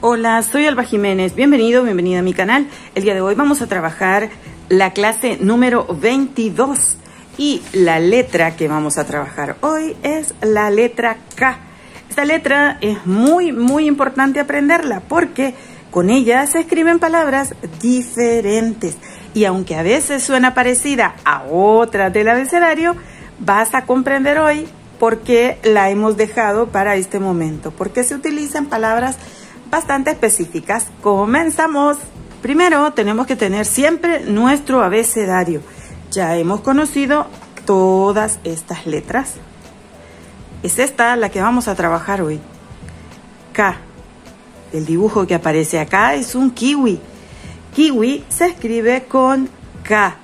Hola, soy Alba Jiménez. Bienvenido, bienvenida a mi canal. El día de hoy vamos a trabajar la clase número 22 y la letra que vamos a trabajar hoy es la letra K. Esta letra es muy, muy importante aprenderla porque con ella se escriben palabras diferentes y aunque a veces suena parecida a otra del abecedario, vas a comprender hoy por qué la hemos dejado para este momento, porque se utilizan palabras bastante específicas. Comenzamos. Primero tenemos que tener siempre nuestro abecedario. Ya hemos conocido todas estas letras. Es esta la que vamos a trabajar hoy. K. El dibujo que aparece acá es un kiwi. Kiwi se escribe con K.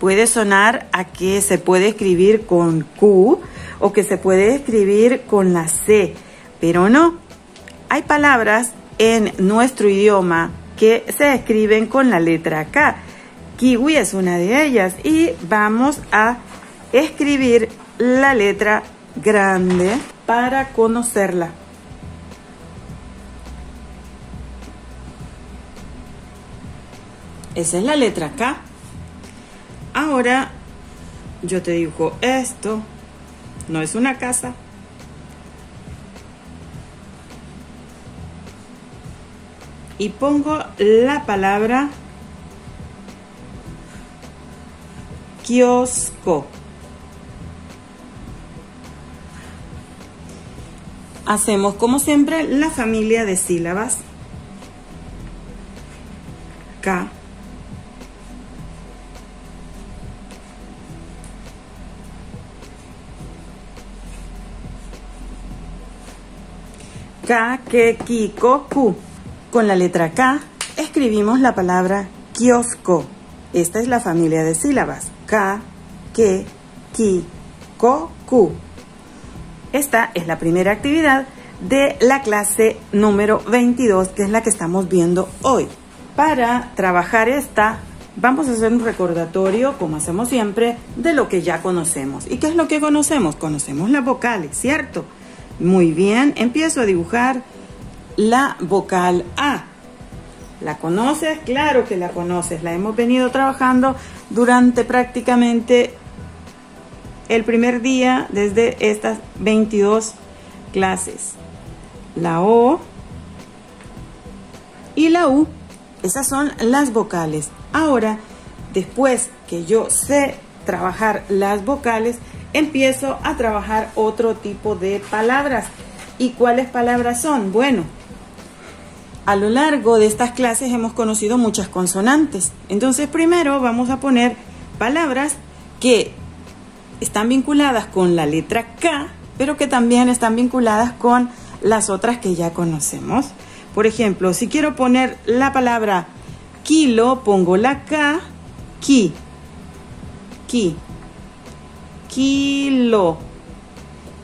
Puede sonar a que se puede escribir con Q o que se puede escribir con la C, pero no. Hay palabras en nuestro idioma que se escriben con la letra K. Kiwi es una de ellas y vamos a escribir la letra grande para conocerla. Esa es la letra K. Ahora yo te dibujo esto. No es una casa. Y pongo la palabra kiosco. Hacemos como siempre la familia de sílabas. K. K. Con la letra K escribimos la palabra kiosco. Esta es la familia de sílabas. K, que, ki, ko, ku. Esta es la primera actividad de la clase número 22, que es la que estamos viendo hoy. Para trabajar esta, vamos a hacer un recordatorio, como hacemos siempre, de lo que ya conocemos. ¿Y qué es lo que conocemos? Conocemos las vocales, ¿cierto? Muy bien, empiezo a dibujar la vocal A. ¿La conoces? Claro que la conoces. La hemos venido trabajando durante prácticamente el primer día desde estas 22 clases. La O y la U. Esas son las vocales. Ahora, después que yo sé trabajar las vocales, empiezo a trabajar otro tipo de palabras. ¿Y cuáles palabras son? Bueno, a lo largo de estas clases hemos conocido muchas consonantes. Entonces, primero vamos a poner palabras que están vinculadas con la letra K, pero que también están vinculadas con las otras que ya conocemos. Por ejemplo, si quiero poner la palabra kilo, pongo la K, ki, ki, kilo,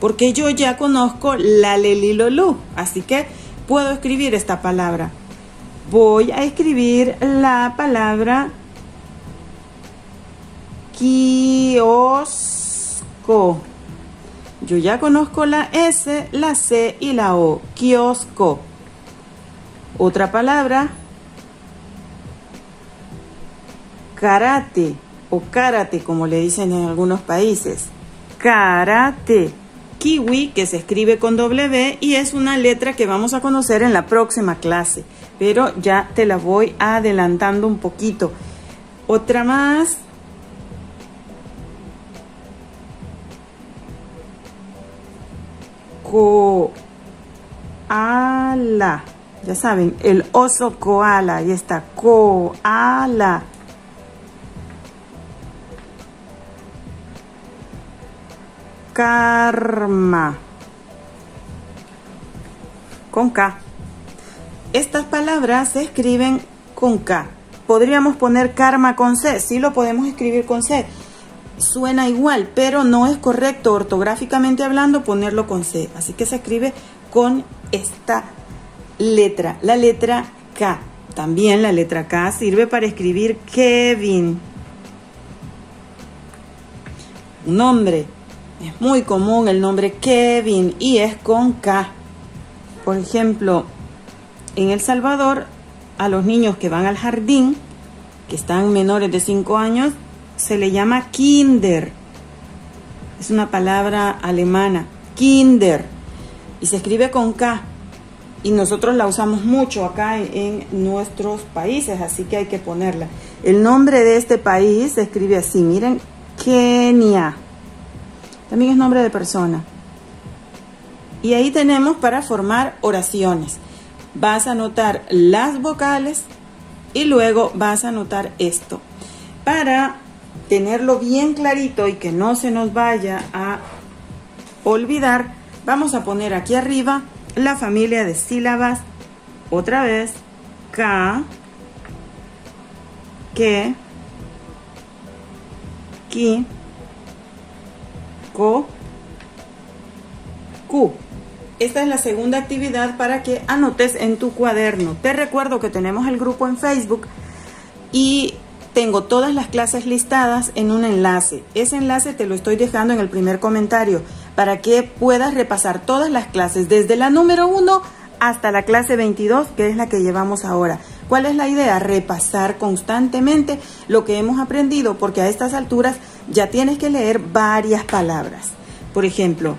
porque yo ya conozco la lelilolú, así que puedo escribir esta palabra. Voy a escribir la palabra kios yo ya conozco la S, la C y la O. Kiosco. Otra palabra. Karate o karate, como le dicen en algunos países. Karate. Kiwi, que se escribe con W y es una letra que vamos a conocer en la próxima clase. Pero ya te la voy adelantando un poquito. Otra más. koala. Ya saben, el oso koala. Ahí está, koala. Karma. Con K. Estas palabras se escriben con K. Podríamos poner karma con C. Sí lo podemos escribir con C suena igual, pero no es correcto ortográficamente hablando ponerlo con C. Así que se escribe con esta letra, la letra K. También la letra K sirve para escribir Kevin. Nombre. Es muy común el nombre Kevin y es con K. Por ejemplo, en El Salvador a los niños que van al jardín, que están menores de 5 años, se le llama kinder. Es una palabra alemana, kinder. Y se escribe con K. Y nosotros la usamos mucho acá en, nuestros países, así que hay que ponerla. El nombre de este país se escribe así, miren, Kenia. También es nombre de persona. Y ahí tenemos para formar oraciones. Vas a anotar las vocales y luego vas a anotar esto. Para tenerlo bien clarito y que no se nos vaya a olvidar, vamos a poner aquí arriba la familia de sílabas. Otra vez, K, que, ki, ku. Esta es la segunda actividad para que anotes en tu cuaderno. Te recuerdo que tenemos el grupo en Facebook y tengo todas las clases listadas en un enlace. Ese enlace te lo estoy dejando en el primer comentario para que puedas repasar todas las clases desde la número 1 hasta la clase 22, que es la que llevamos ahora. ¿Cuál es la idea? Repasar constantemente lo que hemos aprendido, porque a estas alturas ya tienes que leer varias palabras. Por ejemplo,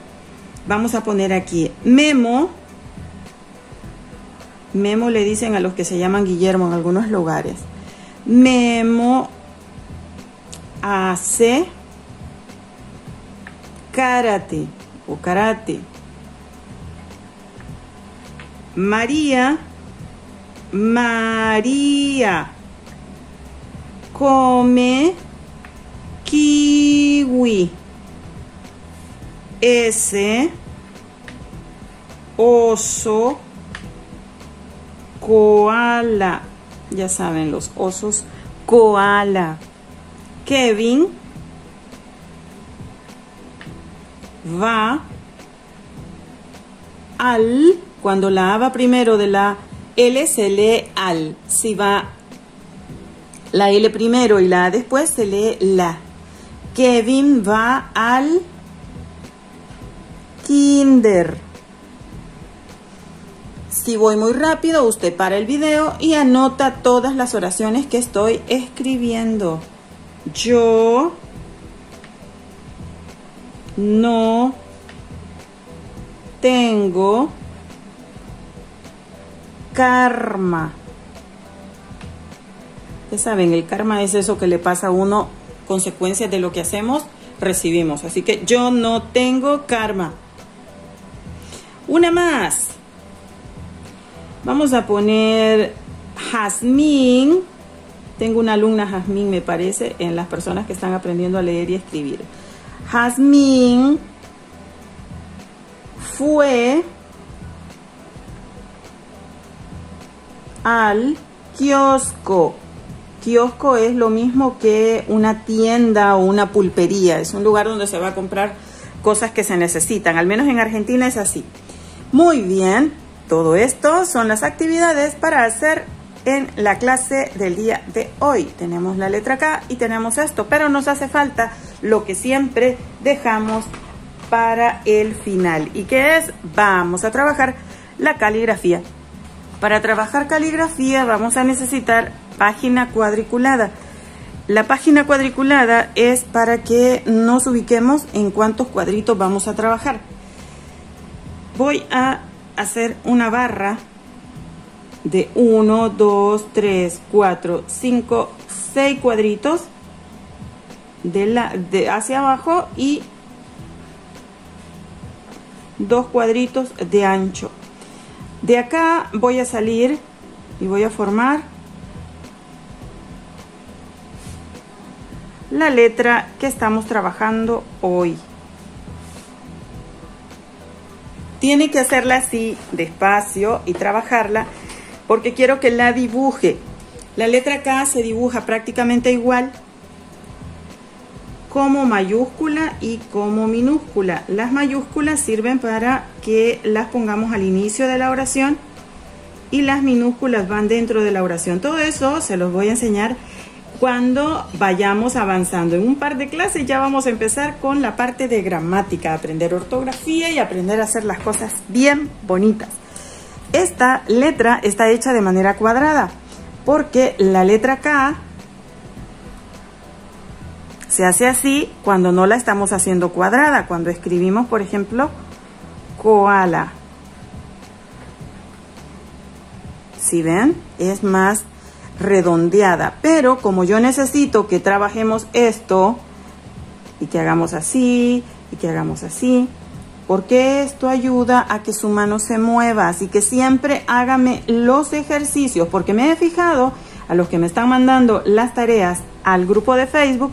Vamos a poner aquí Memo. Memo le dicen a los que se llaman Guillermo en algunos lugares. Memo hace karate o karate. María, María come kiwi. S, oso, koala. Ya saben, los osos, koala. Kevin va al, cuando la A va primero de la L se lee al. Si va la L primero y la A después se lee la. Kevin va al kinder. Si voy muy rápido, usted para el video y anota todas las oraciones que estoy escribiendo. Yo no tengo karma. Ustedes saben, el karma es eso que le pasa a uno, consecuencias de lo que hacemos, recibimos. Así que yo no tengo karma. Una más. Vamos a poner Jazmín. Tengo una alumna Jazmín, me parece, en las personas que están aprendiendo a leer y escribir. Jazmín fue al kiosco. Kiosco es lo mismo que una tienda o una pulpería. Es un lugar donde se va a comprar cosas que se necesitan. Al menos en Argentina es así. Muy bien, todo esto son las actividades para hacer en la clase del día de hoy. Tenemos la letra K y tenemos esto, pero nos hace falta lo que siempre dejamos para el final. ¿Y qué es? Vamos a trabajar la caligrafía. Para trabajar caligrafía vamos a necesitar página cuadriculada. La página cuadriculada es para que nos ubiquemos en cuántos cuadritos vamos a trabajar voy a hacer una barra de 1, 2, 3, 4, 5, 6 cuadritos de la, de hacia abajo y dos cuadritos de ancho. De acá voy a salir y voy a formar la letra que estamos trabajando hoy. Tiene que hacerla así, despacio y trabajarla porque quiero que la dibuje. La letra K se dibuja prácticamente igual como mayúscula y como minúscula. Las mayúsculas sirven para que las pongamos al inicio de la oración y las minúsculas van dentro de la oración. Todo eso se los voy a enseñar cuando vayamos avanzando. En un par de clases ya vamos a empezar con la parte de gramática, aprender ortografía y aprender a hacer las cosas bien bonitas. esta letra está hecha de manera cuadrada porque la letra K se hace así cuando no la estamos haciendo cuadrada, cuando escribimos, por ejemplo, koala. Si ven, es más redondeada, pero como yo necesito que trabajemos esto y que hagamos así y que hagamos así, porque esto ayuda a que su mano se mueva, así que siempre hágame los ejercicios, porque me he fijado a los que me están mandando las tareas al grupo de Facebook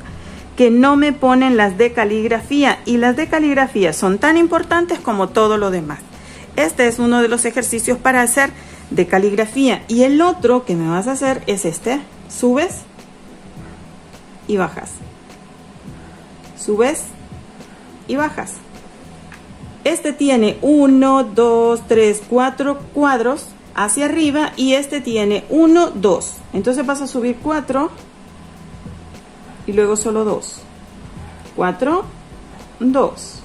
que no me ponen las de caligrafía y las de caligrafía son tan importantes como todo lo demás. Este es uno de los ejercicios para hacer de caligrafía y el otro que me vas a hacer es este. Subes y bajas. Subes y bajas. Este tiene 1, 2, 3, 4 cuadros hacia arriba y este tiene 1, 2. Entonces vas a subir 4 y luego solo 2. 4, 2.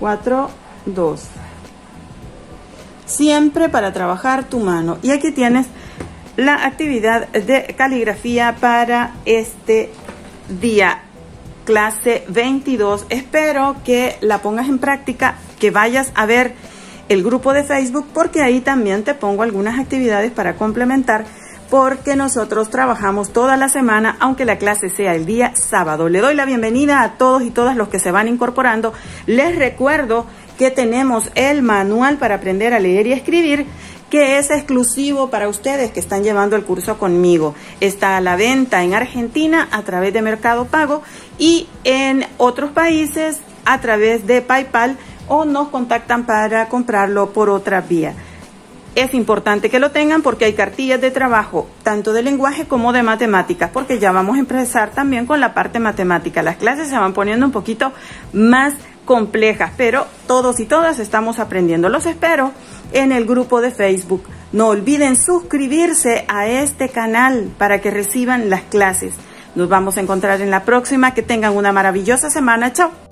4, 2. Siempre para trabajar tu mano. Y aquí tienes la actividad de caligrafía para este día clase 22. Espero que la pongas en práctica, que vayas a ver el grupo de Facebook porque ahí también te pongo algunas actividades para complementar porque nosotros trabajamos toda la semana, aunque la clase sea el día sábado. Le doy la bienvenida a todos y todas los que se van incorporando. Les recuerdo que tenemos el manual para aprender a leer y escribir que es exclusivo para ustedes que están llevando el curso conmigo. Está a la venta en Argentina a través de Mercado Pago y en otros países a través de PayPal o nos contactan para comprarlo por otra vía. Es importante que lo tengan porque hay cartillas de trabajo, tanto de lenguaje como de matemáticas, porque ya vamos a empezar también con la parte matemática. Las clases se van poniendo un poquito más complejas, pero todos y todas estamos aprendiendo. Los espero en el grupo de Facebook. No olviden suscribirse a este canal para que reciban las clases. Nos vamos a encontrar en la próxima. Que tengan una maravillosa semana. Chao.